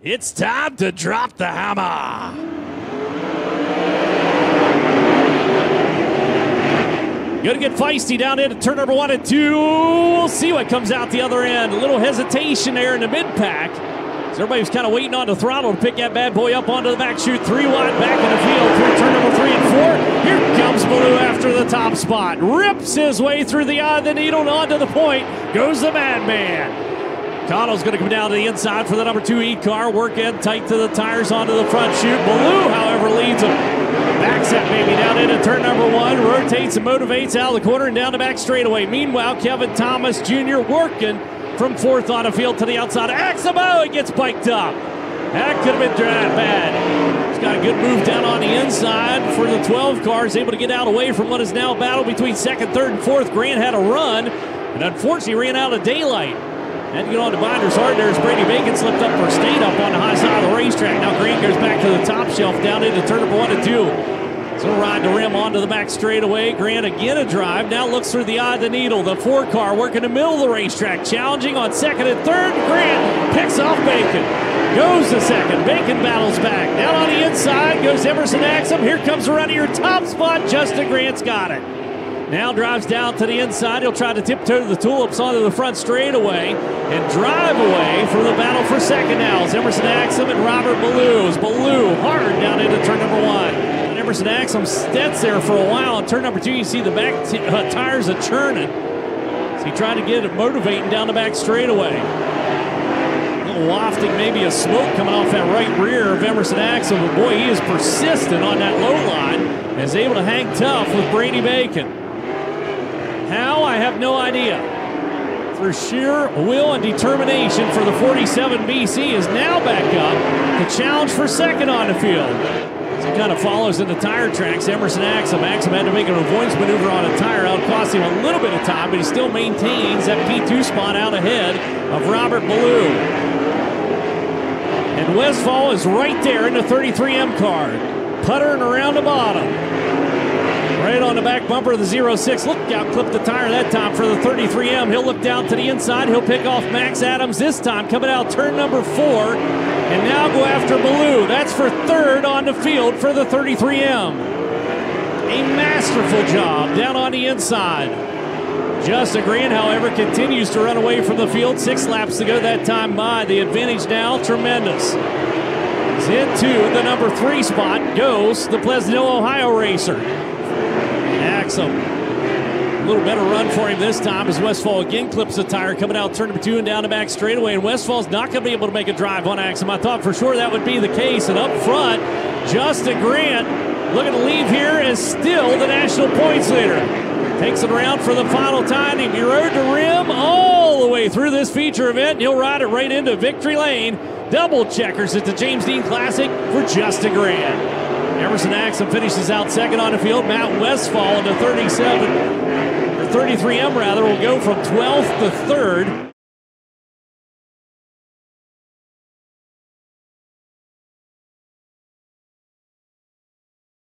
It's time to drop the hammer. Gonna get feisty down into turn number one and two. We'll see what comes out the other end. A little hesitation there in the mid pack. So everybody's kind of waiting on the throttle to pick that bad boy up onto the back chute. Three wide back in the field through turn number three and four. Here comes Ballou after the top spot. Rips his way through the eye of the needle and onto the point. Goes the madman. Connell's going to come down to the inside for the number two E car. Work in tight to the tires onto the front chute. Ballou, however, leads him. Backs that baby down into turn number one. Rotates and motivates out of the corner and down the back straightaway. Meanwhile, Kevin Thomas Jr. working from fourth on the field to the outside. Axamo, he gets biked up. That could have been bad. He's got a good move down on the inside for the 12 cars, able to get out away from what is now a battle between second, third, and fourth. Grant had a run, and unfortunately ran out of daylight. Had to get on to Binder's hard there Brady Bacon slipped up for state up on the high side of the racetrack. Now Grant goes back to the top shelf down into turn one and two. So ride the rim onto the back straightaway. Grant again a drive. Now looks through the eye of the needle. The four car working the middle of the racetrack. Challenging on second and third. Grant picks off Bacon. Goes to second. Bacon battles back. Down on the inside goes Emerson Axsom. Here comes around to your top spot. Justin Grant's got it. Now drives down to the inside. He'll try to tiptoe the tulips onto the front straightaway and drive away from the battle for second now. Emerson Axsom and Robert Ballou. Ballou hard down into turn number one. And Emerson Axsom steps there for a while. On turn number two, you see the back uh, tires are churning. So he tried to get it motivating down the back straightaway. A little wafting, maybe a smoke coming off that right rear of Emerson Axsom. But boy, he is persistent on that low line. And is able to hang tough with Brady Bacon. How? I have no idea. Through sheer will and determination for the 47 BC is now back up The challenge for second on the field. He kind of follows in the tire tracks. Emerson Axsom. Axsom had to make an avoidance maneuver on a tire out, cost him a little bit of time, but he still maintains that P2 spot out ahead of Robert Ballou. And Westfall is right there in the 33M car, puttering around the bottom. Right on the back bumper of the 06. Look out, clip the tire that time for the 33M. He'll look down to the inside. He'll pick off Max Adams this time, coming out turn number four. And now go after Ballou. That's for third on the field for the 33M. A masterful job down on the inside. Justin Grant, however, continues to run away from the field. Six laps to go that time by. The advantage now tremendous. Into the number three spot goes the Pleasantville, Ohio racer. Axsom. A little better run for him this time as Westfall again clips the tire coming out turn number two and down the back straightaway. And Westfall's not going to be able to make a drive on Axsom. I thought for sure that would be the case. And up front, Justin Grant looking to leave here as still the national points leader. Takes it around for the final time. He rode the rim all the way through this feature event. He'll ride it right into victory lane. Double checkers at the James Dean Classic for Justin Grant. Emerson Axsom finishes out second on the field. Matt Westfall into 37, or 33M rather, will go from 12th to 3rd.